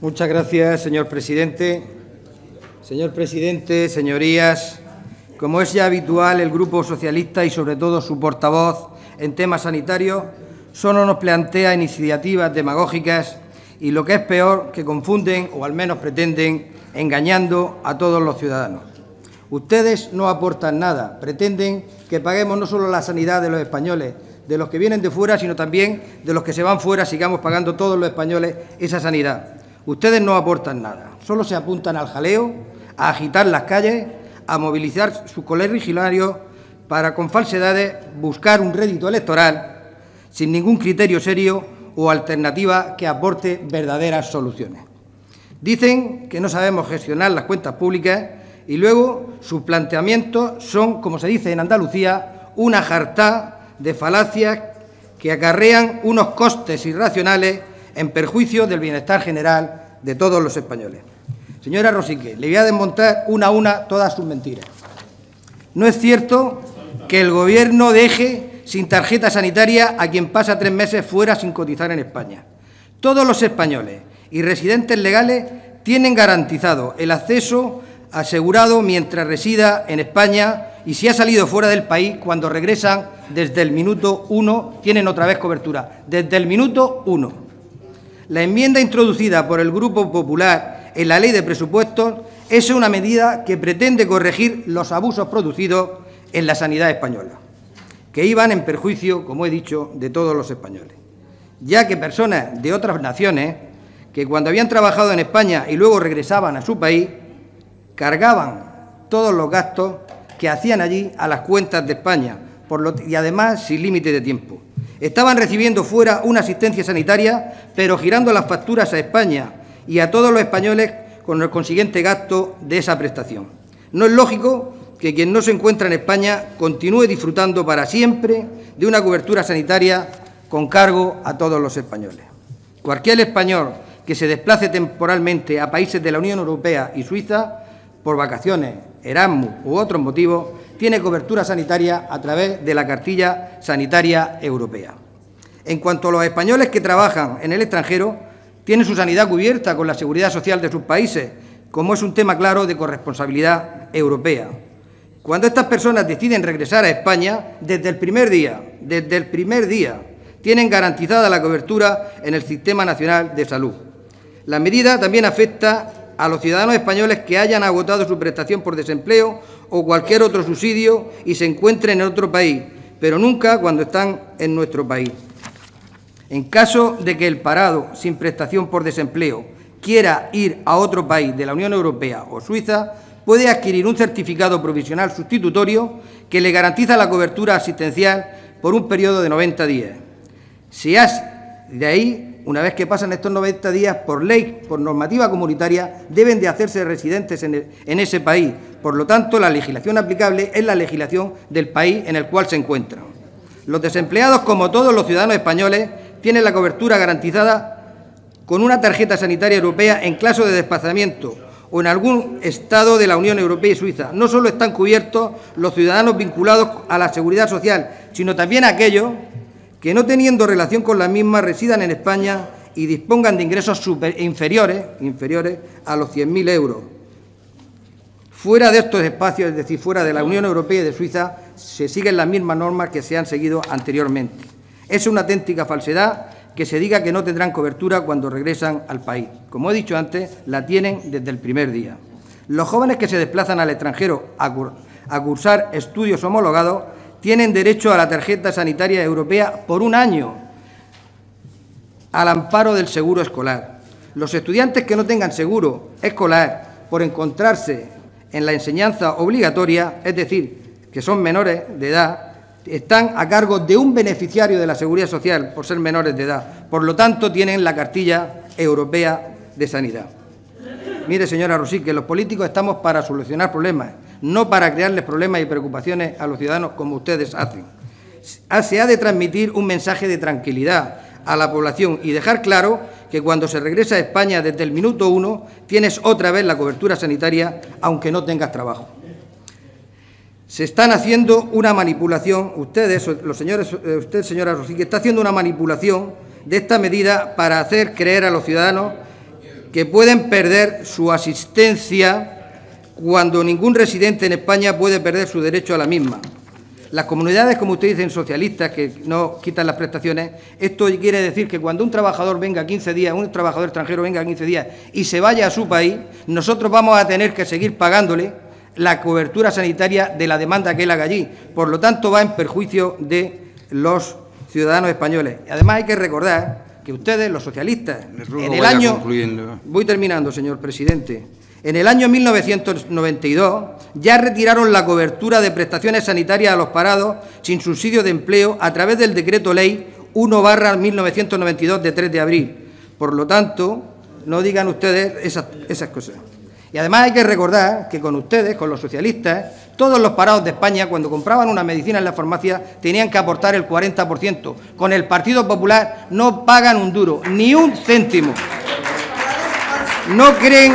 Muchas gracias, señor presidente. Señor presidente, señorías, como es ya habitual, el Grupo Socialista y sobre todo su portavoz en temas sanitarios solo nos plantea iniciativas demagógicas y lo que es peor, que confunden o al menos pretenden engañando a todos los ciudadanos. Ustedes no aportan nada, pretenden que paguemos no solo la sanidad de los españoles, de los que vienen de fuera, sino también de los que se van fuera, sigamos pagando todos los españoles esa sanidad. Ustedes no aportan nada, solo se apuntan al jaleo, a agitar las calles, a movilizar sus colegionarios para, con falsedades, buscar un rédito electoral sin ningún criterio serio o alternativa que aporte verdaderas soluciones. Dicen que no sabemos gestionar las cuentas públicas y luego sus planteamientos son, como se dice en Andalucía, una jartá de falacias que acarrean unos costes irracionales en perjuicio del bienestar general de todos los españoles. Señora Rosique, le voy a desmontar una a una todas sus mentiras. No es cierto que el Gobierno deje sin tarjeta sanitaria a quien pasa tres meses fuera sin cotizar en España. Todos los españoles y residentes legales tienen garantizado el acceso asegurado mientras resida en España y si ha salido fuera del país, cuando regresan desde el minuto uno, tienen otra vez cobertura, desde el minuto uno. La enmienda introducida por el Grupo Popular en la Ley de Presupuestos es una medida que pretende corregir los abusos producidos en la sanidad española, que iban en perjuicio, como he dicho, de todos los españoles, ya que personas de otras naciones que cuando habían trabajado en España y luego regresaban a su país, cargaban todos los gastos que hacían allí a las cuentas de España y además sin límite de tiempo. Estaban recibiendo fuera una asistencia sanitaria, pero girando las facturas a España y a todos los españoles con el consiguiente gasto de esa prestación. No es lógico que quien no se encuentra en España continúe disfrutando para siempre de una cobertura sanitaria con cargo a todos los españoles. Cualquier español que se desplace temporalmente a países de la Unión Europea y Suiza por vacaciones, Erasmus u otros motivos, tiene cobertura sanitaria a través de la cartilla sanitaria europea. En cuanto a los españoles que trabajan en el extranjero, tienen su sanidad cubierta con la seguridad social de sus países, como es un tema claro de corresponsabilidad europea. Cuando estas personas deciden regresar a España, desde el primer día, desde el primer día, tienen garantizada la cobertura en el Sistema Nacional de Salud. La medida también afecta a los ciudadanos españoles que hayan agotado su prestación por desempleo o cualquier otro subsidio y se encuentren en otro país, pero nunca cuando están en nuestro país. En caso de que el parado sin prestación por desempleo quiera ir a otro país de la Unión Europea o Suiza, puede adquirir un certificado provisional sustitutorio que le garantiza la cobertura asistencial por un periodo de 90 días. Si hace de ahí una vez que pasan estos 90 días, por ley, por normativa comunitaria, deben de hacerse residentes en, ese país. Por lo tanto, la legislación aplicable es la legislación del país en el cual se encuentran. Los desempleados, como todos los ciudadanos españoles, tienen la cobertura garantizada con una tarjeta sanitaria europea en caso de desplazamiento o en algún Estado de la Unión Europea y Suiza. No solo están cubiertos los ciudadanos vinculados a la seguridad social, sino también aquellos que no teniendo relación con la misma residan en España y dispongan de ingresos inferiores, inferiores a los 100.000 euros. Fuera de estos espacios, es decir, fuera de la Unión Europea y de Suiza, se siguen las mismas normas que se han seguido anteriormente. Es una auténtica falsedad que se diga que no tendrán cobertura cuando regresan al país. Como he dicho antes, la tienen desde el primer día. Los jóvenes que se desplazan al extranjero a cursar estudios homologados tienen derecho a la tarjeta sanitaria europea por un año al amparo del seguro escolar. Los estudiantes que no tengan seguro escolar por encontrarse en la enseñanza obligatoria, es decir, que son menores de edad, están a cargo de un beneficiario de la seguridad social por ser menores de edad. Por lo tanto, tienen la cartilla europea de sanidad. Mire, señora Rosí, que los políticos estamos para solucionar problemas no para crearles problemas y preocupaciones a los ciudadanos como ustedes hacen. Se ha de transmitir un mensaje de tranquilidad a la población y dejar claro que cuando se regresa a España desde el minuto uno tienes otra vez la cobertura sanitaria aunque no tengas trabajo. Se están haciendo una manipulación, ustedes, los señores, eh, usted, señora Rosique, está haciendo una manipulación de esta medida para hacer creer a los ciudadanos que pueden perder su asistencia cuando ningún residente en España puede perder su derecho a la misma. Las comunidades, como ustedes dicen, socialistas, que no quitan las prestaciones, esto quiere decir que cuando un trabajador venga 15 días, un trabajador extranjero venga 15 días y se vaya a su país, nosotros vamos a tener que seguir pagándole la cobertura sanitaria de la demanda que él haga allí. Por lo tanto, va en perjuicio de los ciudadanos españoles. Además hay que recordar que ustedes, los socialistas, en el año... Voy terminando, señor presidente. En el año 1992 ya retiraron la cobertura de prestaciones sanitarias a los parados sin subsidio de empleo a través del decreto ley 1 barra 1992 de 3 de abril. Por lo tanto, no digan ustedes esas, esas cosas. Y además hay que recordar que con ustedes, con los socialistas, todos los parados de España, cuando compraban una medicina en la farmacia, tenían que aportar el 40%. Con el Partido Popular no pagan un duro, ni un céntimo. No creen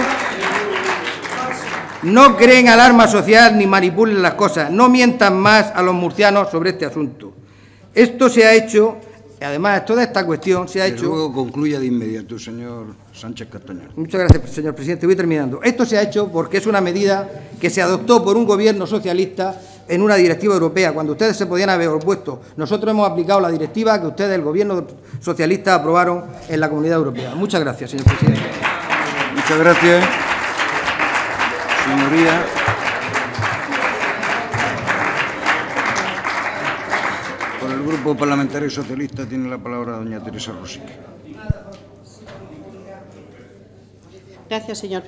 no creen alarma social ni manipulen las cosas. No mientan más a los murcianos sobre este asunto. Esto se ha hecho, además toda esta cuestión se ha Le hecho... ruego concluya de inmediato, señor Sánchez Castañón. Muchas gracias, señor presidente. Voy terminando. Esto se ha hecho porque es una medida que se adoptó por un gobierno socialista en una directiva europea, cuando ustedes se podían haber opuesto. Nosotros hemos aplicado la directiva que ustedes, el gobierno socialista, aprobaron en la Comunidad Europea. Muchas gracias, señor presidente. Muchas gracias, señoría. Por el Grupo Parlamentario Socialista tiene la palabra doña Teresa Rosique. Gracias, señor